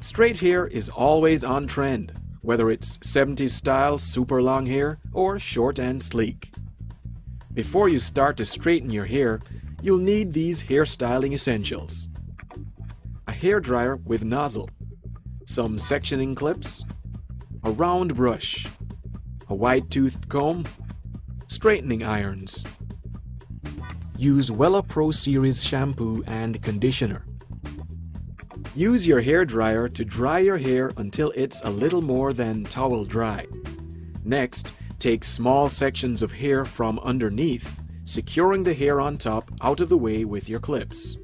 Straight hair is always on trend, whether it's 70s style super long hair or short and sleek. Before you start to straighten your hair, you'll need these hairstyling essentials. A hair dryer with nozzle, some sectioning clips, a round brush, a wide-toothed comb, straightening irons. Use Wella Pro Series shampoo and conditioner. Use your hair dryer to dry your hair until it's a little more than towel dry. Next, take small sections of hair from underneath, securing the hair on top out of the way with your clips.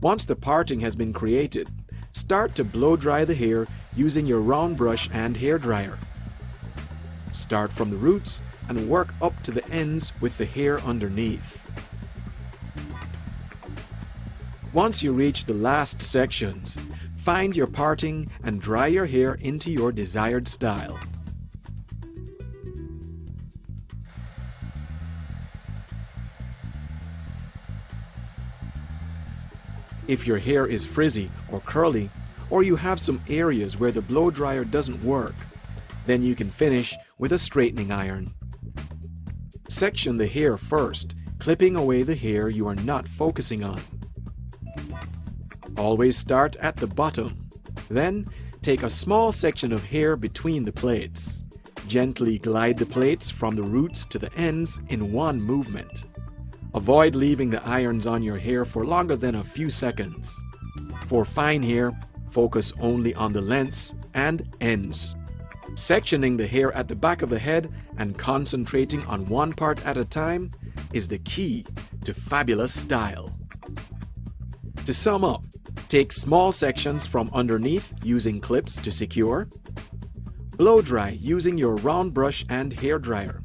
Once the parting has been created, start to blow dry the hair using your round brush and hair dryer. Start from the roots and work up to the ends with the hair underneath. Once you reach the last sections, find your parting and dry your hair into your desired style. If your hair is frizzy or curly, or you have some areas where the blow dryer doesn't work, then you can finish with a straightening iron. Section the hair first, clipping away the hair you are not focusing on. Always start at the bottom. Then, take a small section of hair between the plates. Gently glide the plates from the roots to the ends in one movement. Avoid leaving the irons on your hair for longer than a few seconds. For fine hair, focus only on the lengths and ends. Sectioning the hair at the back of the head and concentrating on one part at a time is the key to fabulous style. To sum up, Take small sections from underneath using clips to secure. Blow dry using your round brush and hair dryer.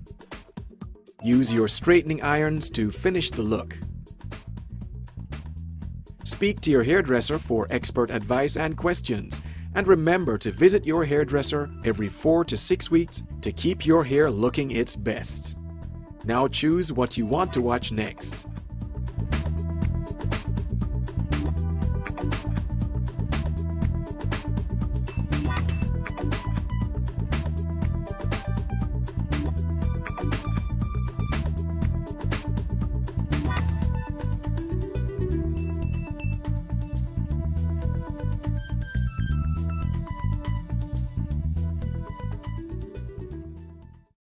Use your straightening irons to finish the look. Speak to your hairdresser for expert advice and questions. And remember to visit your hairdresser every 4 to 6 weeks to keep your hair looking its best. Now choose what you want to watch next.